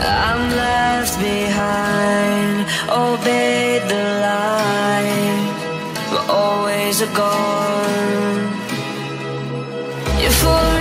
I'm left behind, obeyed the lie, but always a gone. You're full.